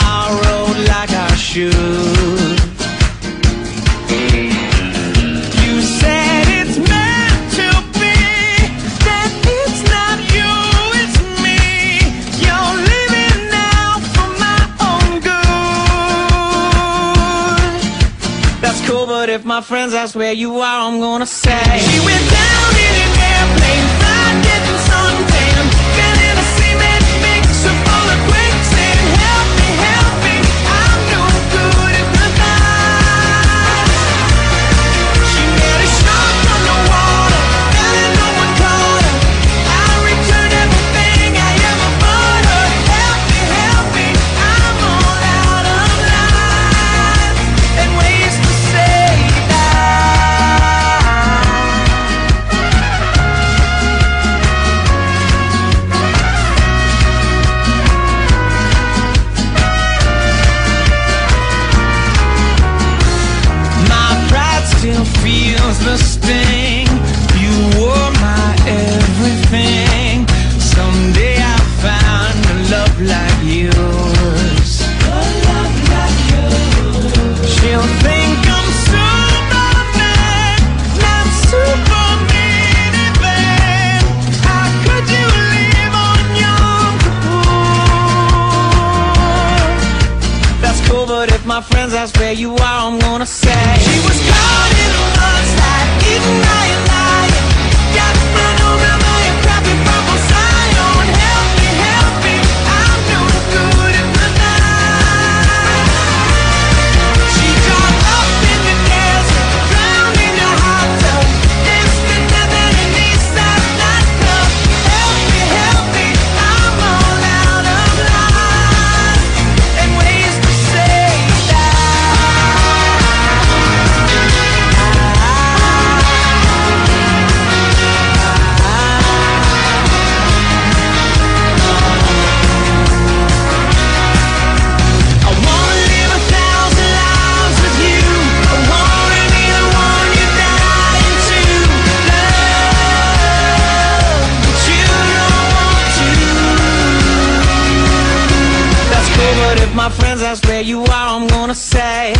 I rode like I should. You said it's meant to be, that it's not you, it's me. You're living now for my own good. That's cool, but if my friends ask where you are, I'm gonna say. She went down. my friends, I swear you are, I'm gonna say. She was caught in a love slide, eating, lying, lying. Got my no that's where you are, I'm gonna say.